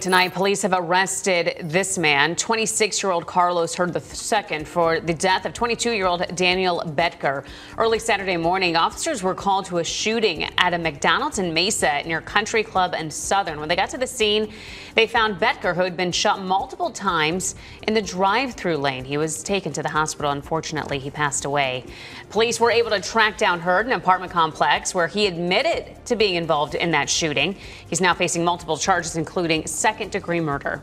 Tonight, police have arrested this man, 26 year old Carlos Heard II, for the death of 22 year old Daniel Betker. Early Saturday morning, officers were called to a shooting at a McDonald's in Mesa near Country Club and Southern. When they got to the scene, they found Betker, who had been shot multiple times in the drive through lane. He was taken to the hospital. Unfortunately, he passed away. Police were able to track down Heard in an apartment complex where he admitted to being involved in that shooting. He's now facing multiple charges, including second degree murder.